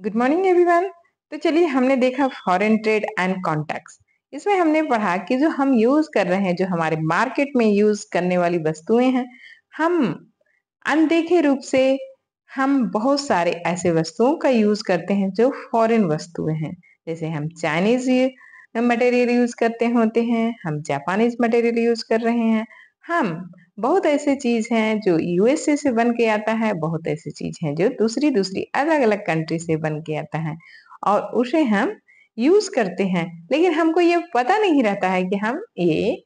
Good morning everyone तो चलिए, हमने देखा फॉरेन ट्रेड एंड कॉन्टैक्ट्स इसमें हमने पढ़ा कि जो हम यूज़ कर रहे हैं, जो हमारे मार्केट में यूज़ करने वाली वस्तुएँ हैं, हम अनदेखे रूप से हम बहुत सारे ऐसे वस्तुओं का यूज़ करते हैं जो फॉरेन वस्तुएँ हैं. जैसे हम चाइनीज़ मटेरियल यूज़ करते होते हैं, हम जापानीज मटेरियल यूज़ कर रहे हैं, हम बहुत ऐसे चीज़ हैं जो यूएसए से बन के आता है, बहुत ऐसी चीज़ हैं जो दूसरी दूसरी अलग अलग कंट्री से बन के आता है और उसे हम यूज़ करते हैं। लेकिन हमको ये पता नहीं रहता है कि हम ये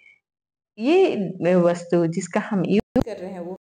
ये वस्तु जिसका हम यूज़ कर रहे हैं, वो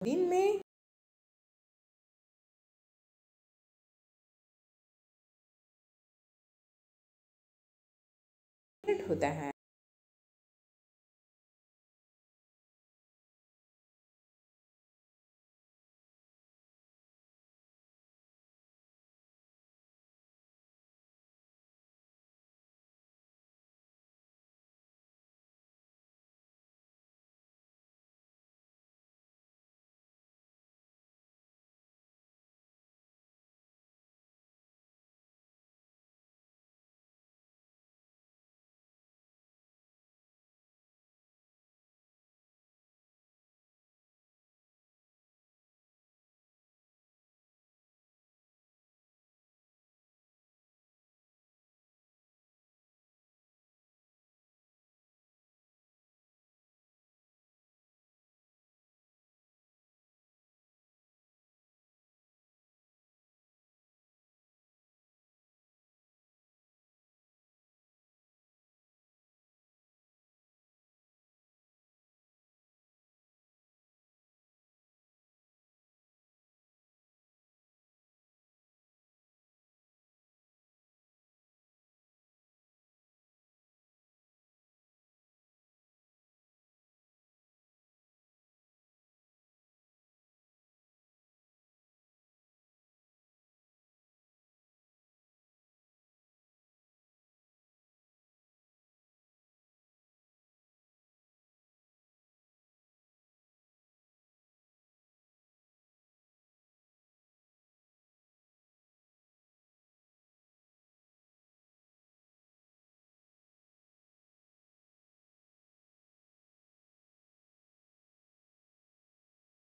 दिन में होता है।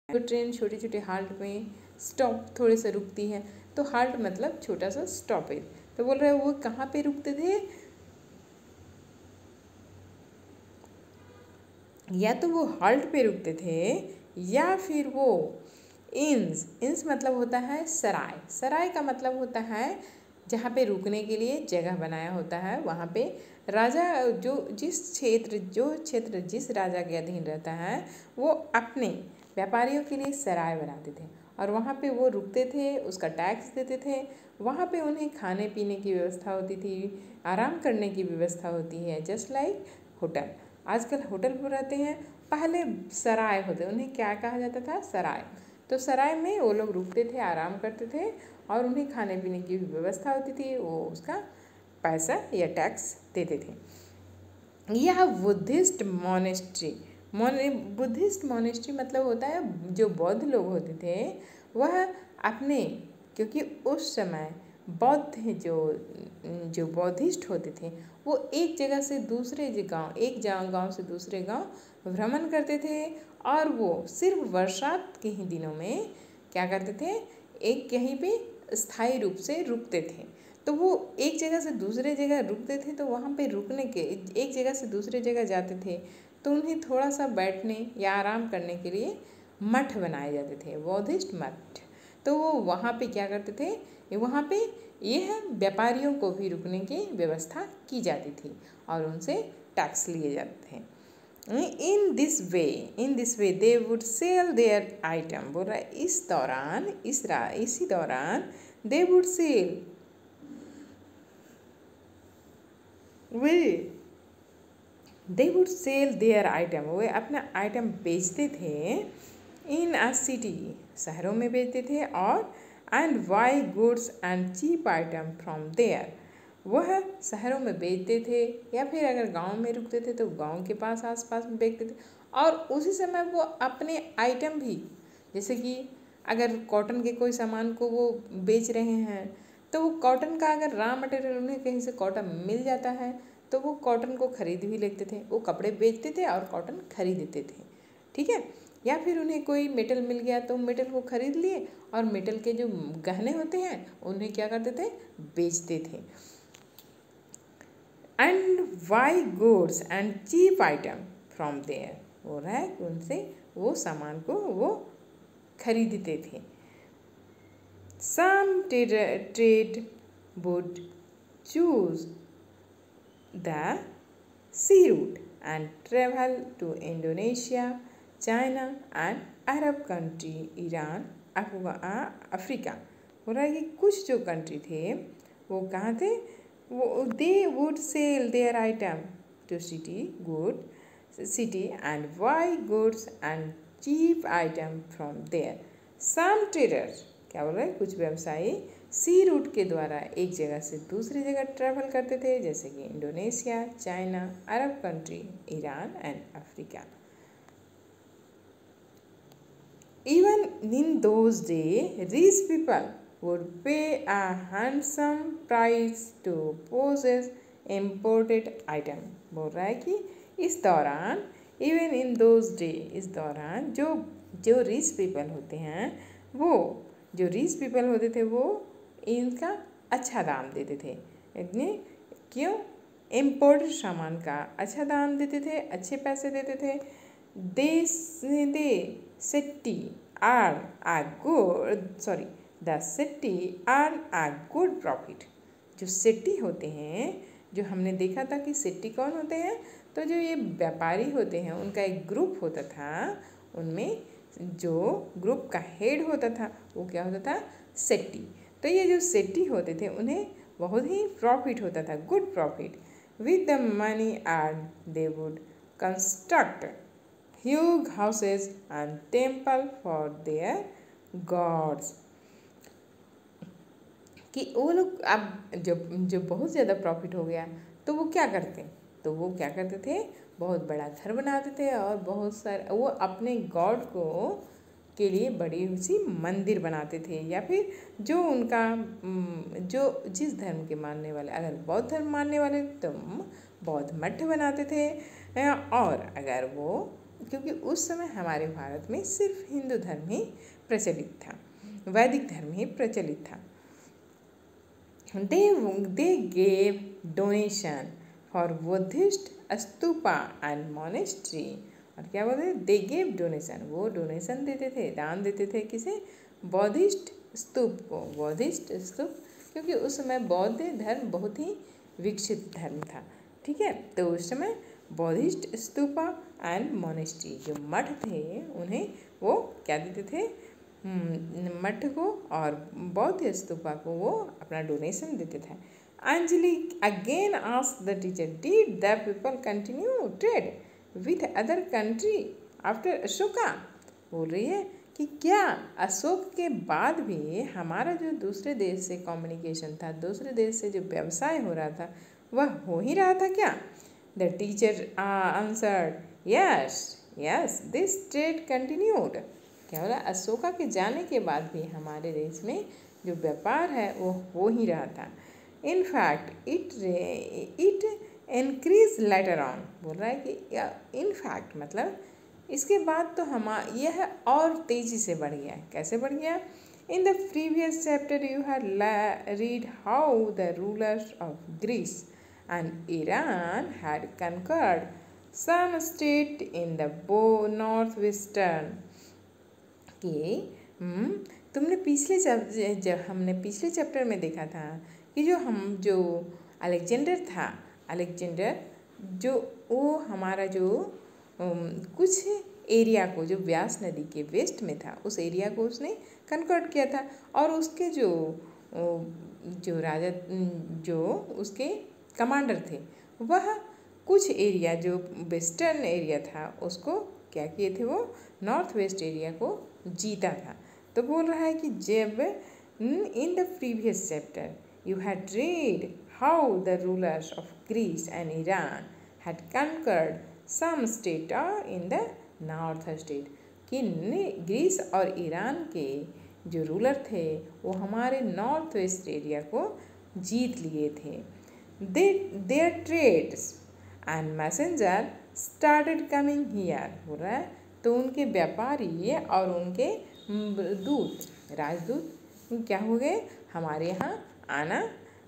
तो ट्रेन छोटे छोटे हाल्ट में स्टॉप थोड़े से रुकती है तो हाल्ट मतलब छोटा सा स्टॉपेज। तो बोल रहे वो कहाँ पे रुकते थे? या तो वो हाल्ट पे रुकते थे, या फिर वो इंस इंस मतलब होता है सराय। सराय का मतलब होता है जहाँ पे रुकने के लिए जगह बनाया होता है, वहाँ पे राजा जो जिस क्षेत्र, जो क्षेत्र जिस राजा के अधीन रहता है, वो अपने व्यापारियों के लिए सराय बनाते थे और वहाँ पे वो रुकते थे, उसका टैक्स देते थे। वहाँ पे उन्हें खाने पीने की व्यवस्था होती थी, आराम करने की व्यवस्था होती है जस्ट लाइक होटल। आजकल होटल पर रहते हैं, पहले सराय होते, उन्हें क्या कहा जाता था? सराय। तो सराय में वो लोग रुकते थे, आराम करते थे और उन्हें खाने पीने की व्यवस्था होती थी, वो उसका पैसा या टैक्स देते थे। यह बुद्धिस्ट मोनेस्ट्री मोने, बुद्धिस्ट मोनेस्ट्री मतलब होता है, जो बौद्ध लोग होते थे, वह अपने, क्योंकि उस समय बौद्ध जो जो बौद्धिस्ट होते थे, वो एक जगह से दूसरे गाँव, एक गाँव से दूसरे गाँव भ्रमण करते थे, और वो सिर्फ़ बरसात के ही दिनों में क्या करते थे, एक कहीं पे स्थायी रूप से रुकते थे। तो वो एक जगह से दूसरे जगह रुकते थे तो वहाँ पे रुकने के, एक जगह से दूसरे जगह जाते थे। तो उन्हें थोड़ा सा बैठने या आराम करने के लिए मठ बनाए जाते थे, बौद्धिस्ट मठ। तो वो वहाँ पे क्या करते थे? वहाँ पे यह व्यापारियों को भी रुकने की व्यवस्था की जाती थी और उनसे टैक्स लिए जाते थे। In this way in this way they would sell their item बोल रहा है, इस दौरान, इस रा, इसी दौरान they would sell way they would sell their item वे अपना आइटम बेचते थे इन अ सिटी शहरों में बेचते थे और and buy goods and cheap item from there वह शहरों में बेचते थे या फिर अगर गाँव में रुकते थे तो गाँव के पास आसपास में बेचते थे। और उसी समय वो अपने आइटम भी, जैसे कि अगर कॉटन के कोई सामान को वो बेच रहे हैं तो वो कॉटन का अगर रॉ मटेरियल उन्हें कहीं से कॉटन मिल जाता है तो वो कॉटन को खरीद भी लेते थे, वो कपड़े बेचते थे और कॉटन खरीदते थे, ठीक है? या फिर उन्हें कोई मेटल मिल गया तो मेटल को खरीद लिए और मेटल के जो गहने होते हैं, उन्हें क्या करते थे? बेचते थे। And buy goods and cheap item from there हो रहा है उनसे वो सामान को वो खरीदते थे। Some trade would choose the sea route and travel to Indonesia China and Arab country Iran Africa हो रहा है कि कुछ जो कंट्री थे, वो कहाँ थे? वो they would sell their item to city good city and buy goods and cheap item from there some traders क्या बोल रहे हैं? कुछ व्यवसायी सी रूट के द्वारा एक जगह से दूसरी जगह ट्रैवल करते थे जैसे कि Indonesia China Arab country Iran and Africa Even in those days, rich people would pay a handsome price imported item. बोल रहा है कि इस दौरान इवन इन दोज डे इस दौरान जो जो रिच पीपल होते हैं वो जो रिच पीपल होते थे वो इनका अच्छा दाम देते थे। इतने क्यों? इम्पोर्टेड सामान का अच्छा दाम देते थे, अच्छे पैसे देते थे। They they city earn a good sorry the city earn a good profit जो सिटी होते हैं, जो हमने देखा था कि सिटी कौन होते हैं? तो जो ये व्यापारी होते हैं, उनका एक ग्रुप होता था, उनमें जो ग्रुप का हेड होता था, वो क्या होता था? सेट्टी तो ये जो सेट्टी होते थे, उन्हें बहुत ही प्रॉफिट होता था good profit with the money earn they would construct huge houses and temple for their gods कि वो लोग अब जब जब बहुत ज़्यादा प्रॉफिट हो गया तो वो क्या करते? तो वो क्या करते थे? बहुत बड़ा घर बनाते थे और बहुत सारे, वो अपने गॉड को के लिए बड़ी सी मंदिर बनाते थे या फिर जो उनका जो जिस धर्म के मानने वाले, अगर बौद्ध धर्म मानने वाले तो बौद्ध मठ बनाते थे। और अगर वो, क्योंकि उस समय हमारे भारत में सिर्फ़ हिंदू धर्म ही प्रचलित था, वैदिक धर्म ही प्रचलित था। They they gave donation for buddhist stupa and monastery और क्या बोलते दे गेव डोनेशन वो डोनेशन देते थे दान देते थे किसे? बौद्धिस्ट स्तूप को। बौद्धिस्ट स्तूप क्योंकि उस समय बौद्ध धर्म बहुत ही विकसित धर्म था ठीक है? तो उस समय बौद्धिस्ट स्तूपा एंड मोनेस्ट्री जो मठ थे उन्हें वो क्या देते थे? हम्म, मठ को और बौद्ध स्तूपा को वो अपना डोनेशन देते थे। Anjali again ask the teacher did the people continue trade with other country after Ashoka बोल रही है कि क्या अशोक के बाद भी हमारा जो दूसरे देश से कम्युनिकेशन था, दूसरे देश से जो व्यवसाय हो रहा था, वह हो ही रहा था क्या? The teacher answered yes yes this trade continued क्या बोला? अशोका के जाने के बाद भी हमारे देश में जो व्यापार है, वो हो ही रहा था। In fact it it increase later on बोल रहा है कि इन फैक्ट मतलब इसके बाद तो हम, यह और तेज़ी से बढ़ गया कैसे बढ़ गया in the previous chapter you had read how the rulers of Greece and Iran had conquered some state in the बो नॉर्थ वेस्टर्न कि तुमने पिछले जब हमने पिछले चैप्टर में देखा था कि जो हम, जो अलेक्जेंडर था अलेक्जेंडर, जो वो हमारा जो कुछ एरिया को, जो व्यास नदी के वेस्ट में था, उस एरिया को उसने कन्वर्ट किया था। और उसके जो जो राजा जो उसके कमांडर थे, वह कुछ एरिया, जो वेस्टर्न एरिया था, उसको क्या किए थे वो, नॉर्थ वेस्ट एरिया को जीता था। तो बोल रहा है कि जब in the previous chapter, you had read the rulers of Greece and Iran had conquered some state are in the north state कि ग्रीस और ईरान के जो रूलर थे, वो हमारे नॉर्थ वेस्ट एरिया को जीत लिए थे। They their trades and messenger started coming here हो रहा है। तो उनके व्यापारी और उनके दूत, राजदूत, क्या हो गए? हमारे यहाँ आना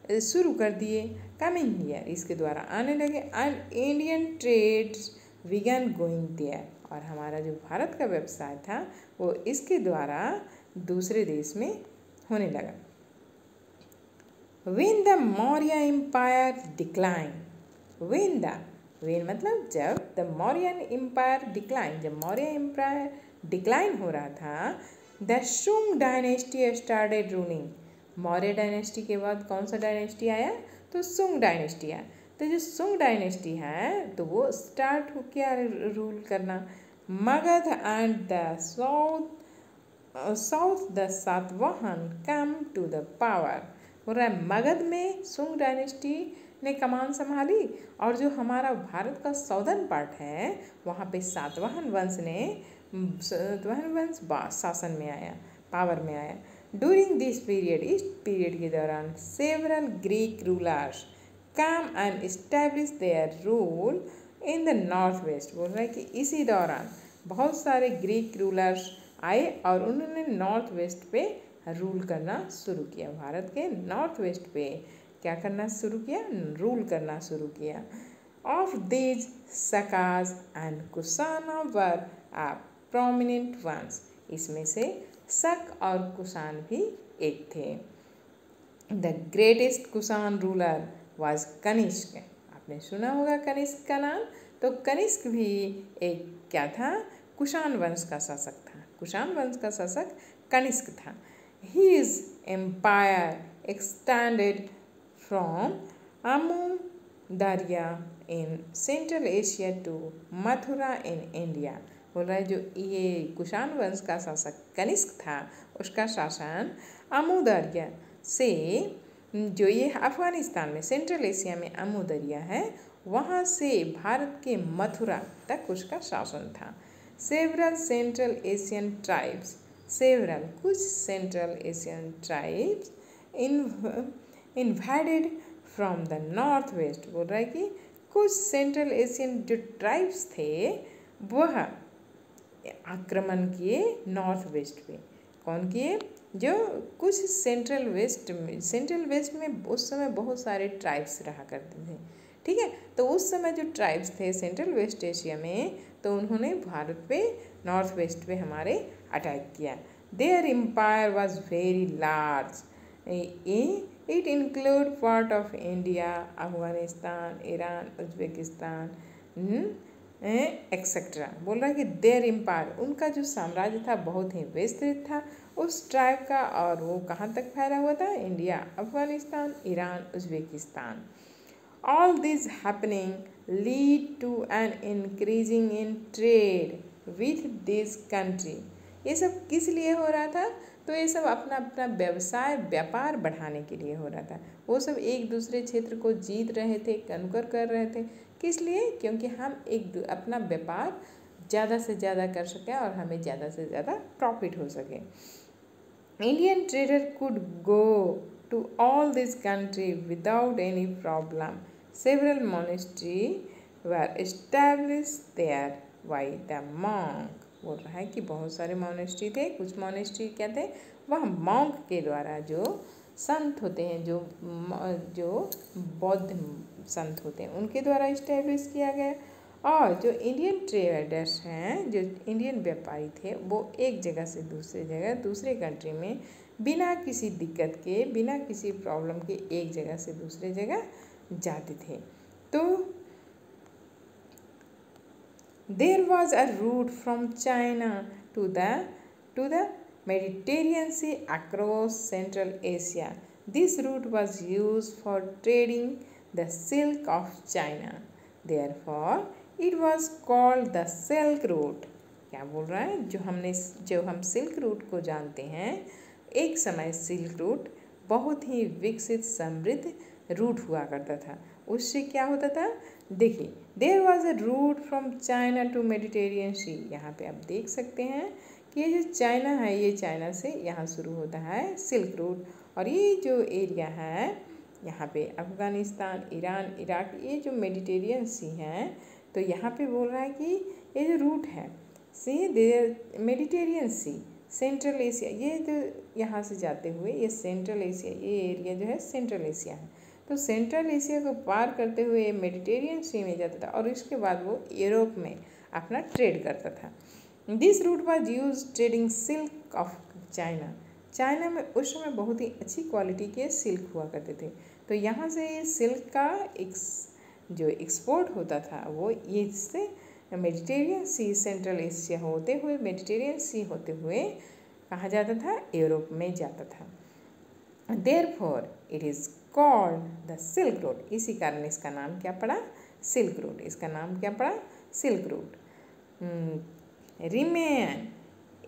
शुरू कर दिए। कमिंग हियर इसके द्वारा आने लगे and Indian trade began going there और हमारा जो भारत का व्यवसाय था, वो इसके द्वारा दूसरे देश में होने लगा। When the Maurya empire decline when the when मतलब जब द मौर्यन एम्पायर डिक्लाइन जब मौर्य एम्पायर डिक्लाइन हो रहा था the Shunga dynasty started ruling Maurya dynasty के बाद कौन सा डायनेस्टी आया? तो सुंग डायनेस्टी आया तो जो सुंग डायनेस्टी है तो वो स्टार्ट हो क्या रूल करना। Magadha and the south south the Satavahana come to the power हो रहा है, मगध में सुंग डायनेस्टी ने कमान संभाली और जो हमारा भारत का सौदर्न पार्ट है, वहाँ पे सातवाहन वंश ने, सातवाहन वंश शासन में आया पावर में आया। डूरिंग दिस पीरियड इस पीरियड के दौरान several Greek rulers come and establish their rule in the north west बोल रहे हैं कि इसी दौरान बहुत सारे ग्रीक रूलर्स आए और उन्होंने नॉर्थ वेस्ट पे रूल करना शुरू किया। भारत के नॉर्थ वेस्ट पे क्या करना शुरू किया? रूल करना शुरू किया। Of these Sakas and Kushana were a prominent ones इसमें से शक और कुषाण भी एक थे। The greatest Kushan ruler was Kanishka. आपने सुना होगा कनिष्क का नाम? तो कनिष्क भी एक क्या था? कुषाण वंश का शासक था। कुषाण वंश का शासक कनिष्क था। He is empire extended from Amu Darya in central Asia to Mathura in India बोल रहा है, जो ये कुषाण वंश का शासक कनिष्क था, उसका शासन अमुदरिया से, जो ये अफ़गानिस्तान में सेंट्रल एशिया में अमुदरिया है, वहाँ से भारत के मथुरा तक उसका शासन था। Several central Asian tribes several कुछ central Asian tribes in invaded from the north west बोल रहा है कि कुछ सेंट्रल एशियन जो ट्राइब्स थे, वह आक्रमण किए नॉर्थ वेस्ट पे। कौन किए? जो कुछ सेंट्रल वेस्ट में, सेंट्रल वेस्ट में उस समय बहुत सारे ट्राइब्स रहा करते थे, ठीक है? तो उस समय जो ट्राइब्स थे सेंट्रल वेस्ट एशिया में तो उन्होंने भारत पे, नॉर्थ वेस्ट पे हमारे अटैक किया। Their empire was very large it include part of India Afghanistan Iran Uzbekistan etcetera बोल रहा है कि देर एम्पायर उनका जो साम्राज्य था, बहुत ही विस्तृत था। उस ट्राइब का और वो कहाँ तक फैला हुआ था? India, Afghanistan, Iran, Uzbekistan. All this happening lead to an increasing in trade with this country ये सब किस लिए हो रहा था? तो ये सब अपना अपना व्यवसाय, व्यापार बढ़ाने के लिए हो रहा था। वो सब एक दूसरे क्षेत्र को जीत रहे थे कनकर कर रहे थे। किस लिए? क्योंकि हम एक अपना व्यापार ज़्यादा से ज़्यादा कर सकें और हमें ज़्यादा से ज़्यादा प्रॉफिट हो सके। Indian trader could go to all this country without any problem several monastery were establish there by the monk बोल रहा है कि बहुत सारे मोनेस्ट्री थे। कुछ मोनेस्ट्री क्या थे? वह मॉन्क के द्वारा जो संत होते हैं, जो जो बौद्ध संत होते हैं। उनके द्वारा इस्टेब्लिश किया गया और जो इंडियन ट्रेडर्स हैं, जो इंडियन व्यापारी थे, वो एक जगह से दूसरे जगह, दूसरे कंट्री में बिना किसी दिक्कत के, बिना किसी प्रॉब्लम के एक जगह से दूसरे जगह जाते थे। तो there was a route from China to the to the Mediterranean Sea across Central Asia. This route was used for trading the silk of China. Therefore, it was called the Silk Route. क्या बोल रहा है? जो हमने जो हम silk route को जानते हैं एक समय सिल्क रूट बहुत ही विकसित समृद्ध रूट हुआ करता था। उससे क्या होता था? देखिए there was a route from China to Mediterranean sea यहाँ पे आप देख सकते हैं कि ये जो चाइना है ये चाइना से यहाँ शुरू होता है सिल्क रूट और ये जो एरिया है यहाँ पे अफ़गानिस्तान, ईरान, इराक, ये जो मेडिटेरियन सी हैं तो यहाँ पे बोल रहा है कि ये जो रूट है, see there Mediterranean sea central Asia ये जो यहाँ से जाते हुए, ये सेंट्रल एशिया ये एरिया जो है सेंट्रल एशिया है। तो सेंट्रल एशिया को पार करते हुए ये मेडिटेरियन सी में जाता था और इसके बाद वो यूरोप में अपना ट्रेड करता था। This route was use trading silk of China China में उस समय बहुत ही अच्छी क्वालिटी के सिल्क हुआ करते थे। तो यहाँ से सिल्क का एक जो एक्सपोर्ट होता था, वो इससे मेडिटेरियन सी सेंट्रल एशिया होते हुए मेडिटेरियन सी होते हुए कहाँ जाता था? यूरोप में जाता था। Therefore it is called the silk road इसी कारण इसका नाम क्या पड़ा? सिल्क रोड इसका नाम क्या पड़ा? Silk road remain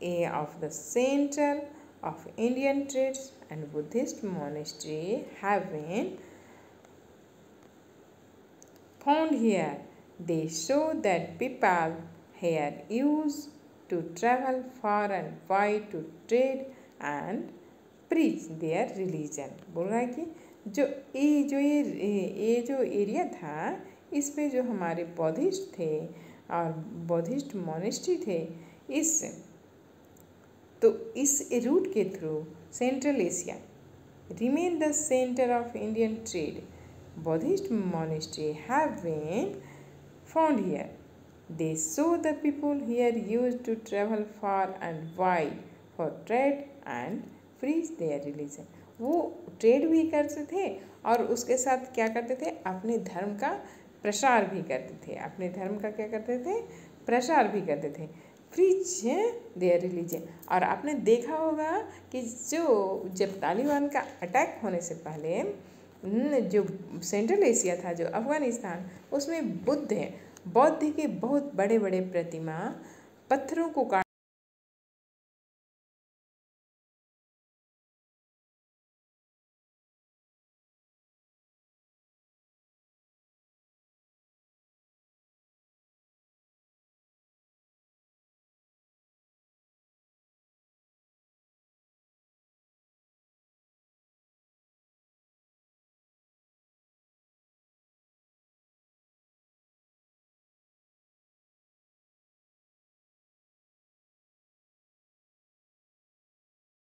a of the center of Indian trades. And Buddhist monastery have been found here. They show that people here used to travel far and wide to trade and preach their religion. बोल रहा है कि जो ये जो ये ये जो एरिया था इस पे जो हमारे बौद्धिस्ट थे और बौद्धिस्ट मोनेस्ट्री थे इस तो इस रूट के through central Asia remain the center of Indian trade buddhist monastery have been found here they so the people here use to travel far and wide for trade and preach their religion वो trade भी करते थे और उसके साथ क्या करते थे? अपने धर्म का प्रसार भी करते थे। अपने धर्म का क्या करते थे? प्रसार भी करते थे। फ्रीज देयर रिलीजन और आपने देखा होगा कि जो, जब तालिबान का अटैक होने से पहले जो सेंट्रल एशिया था, जो अफ़गानिस्तान, उसमें बुद्ध हैं। बौद्ध के बहुत बड़े बड़े प्रतिमा पत्थरों को काट